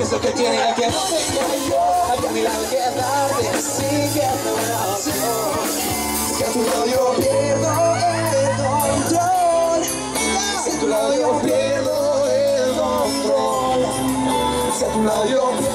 que es lo que tiene el que no tengo yo Aquí a mi lado quedarte, así que no Es que a tu lado yo pierdo el control. Que a tu lado yo pierdo el control. Que a tu lado yo pierdo